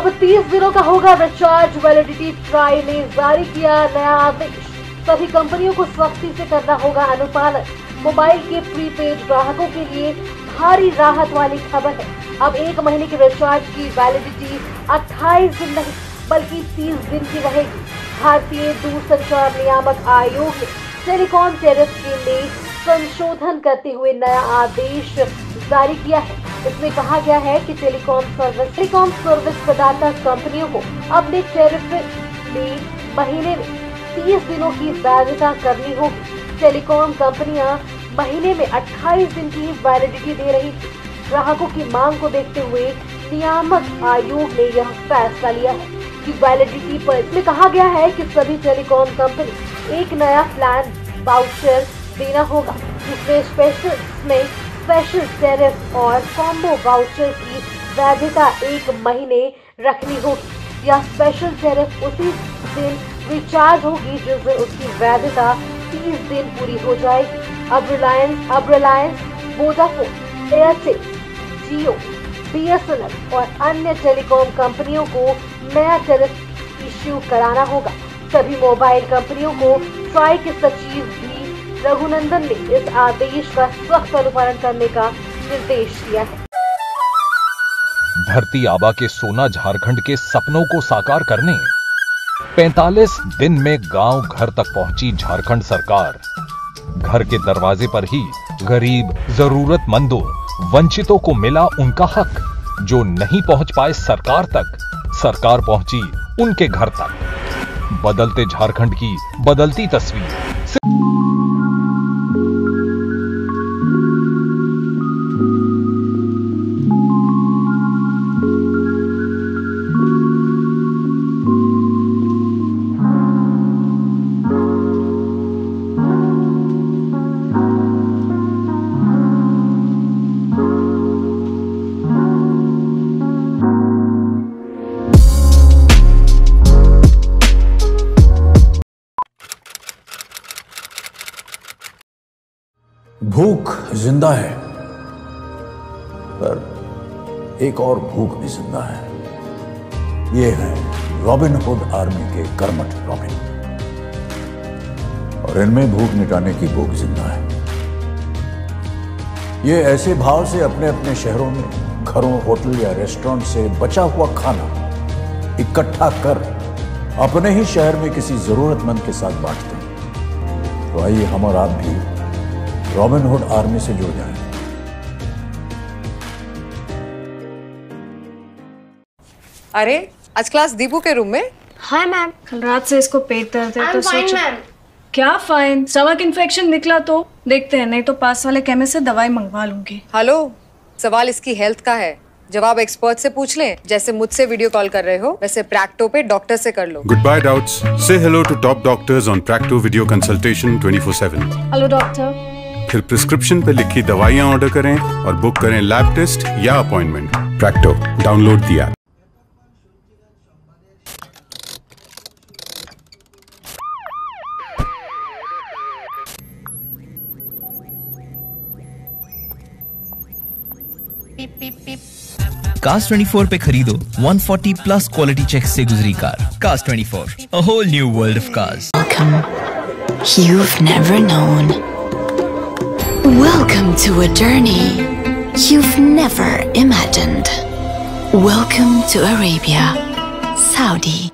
अब 30 दिनों का होगा रिचार्ज वैलिडिटी ट्राई ने जारी किया नया आदेश। सभी कंपनियों को सख्ती से करना होगा अनुपालन। मोबाइल के प्रीपेड ग्राहकों के लिए भारी राहत वाली खबर है। अब एक महीने की रिचार्ज की वैलिडिटी 28 दिन नहीं, बल्कि 30 दिन की रहेगी। भारतीय दूरसंचार नियामक आयोग ने टेलीकॉम टैरिफ के लिए संशोधन करते हुए नया आदेश जारी किया है। इसमें कहा गया है कि टेलीकॉम सर्विस टेलीकॉम सर्विस प्रदाता कंपनियों को अपने टैरिफ में महीने में 30 दिनों की वैधता करनी होगी। टेलीकॉम कंपनियाँ महीने में 28 दिन की वैलिडिटी दे रही थी। ग्राहकों की मांग को देखते हुए नियामक आयोग ने यह फैसला लिया है कि वैलिडिटी पर इसमें कहा गया है कि सभी टेलीकॉम कंपनी एक नया प्लान वाउचर देना होगा, जिसमें स्पेशल में स्पेशल टेरिफ और कॉम्बो वाउचर की वैधता एक महीने रखनी होगी। यह स्पेशल टेरिफ उसी दिन रिचार्ज होगी जिस दिन उसकी वैधता 30 दिन पूरी हो जाएगी। अब रिलायंस अब रिलायंस वोडाफोन एयरटेल जियो बीएसएनएल और अन्य टेलीकॉम कंपनियों को नया टैरिफ इश्यू कराना होगा। सभी मोबाइल कंपनियों को ट्राई के सचिव रघुनंदन ने इस आदेश का सख्त अनुपालन करने का निर्देश दिया है। धरती आबा के सोना झारखंड के सपनों को साकार करने। 45 दिन में गाँव घर तक पहुँची झारखंड सरकार। घर के दरवाजे पर ही गरीब, जरूरतमंदों, वंचितों को मिला उनका हक, जो नहीं पहुँच पाए सरकार तक। सरकार पहुँची उनके घर तक। बदलते झारखंड की बदलती तस्वीर। भूख ज़िंदा है, पर एक और भूख भी ज़िंदा है। ये है रॉबिन हुड आर्मी के कर्मठ रॉबिन। और इनमें भूख मिटाने की भूख ज़िंदा है। ये ऐसे भाव से अपने अपने शहरों में घरों, होटल या रेस्टोरेंट से बचा हुआ खाना इकट्ठा कर अपने ही शहर में किसी जरूरतमंद के साथ बांटते हैं। तो आइए हम और आप भी रॉबिन हुड आर्मी से जुड़ जाएँ। अरे आज क्लास दीपू के रूम में? Hi ma'am. कल रात से इसको पेट दर्द है तो सोच। क्या फाइन स्टमक इन्फेक्शन निकला तो? देखते हैं नहीं तो पास वाले केमिस्ट से दवाई मंगवा लूँगी। हेलो सवाल इसकी हेल्थ का है। जवाब एक्सपर्ट से पूछ लें जैसे मुझसे वीडियो कॉल कर रहे हो वैसे प्रैक्टो पे डॉक्टर से कर लो। Goodbye doubts. Say hello to top doctors on Practo Video Consultation 24/7. Hello doctor फिर प्रिस्क्रिप्शन पे लिखी दवाइयाँ ऑर्डर करें और बुक करें लैब टेस्ट या अपॉइंटमेंट प्रैक्टो डाउनलोड दिया ऐप कास्ट 24 पे खरीदो 140 प्लस क्वालिटी चेक से गुजरी कार कास्ट 24 a whole new world of cars Welcome. You've never known. Welcome to a journey you've never imagined. Welcome to Arabia, Saudi.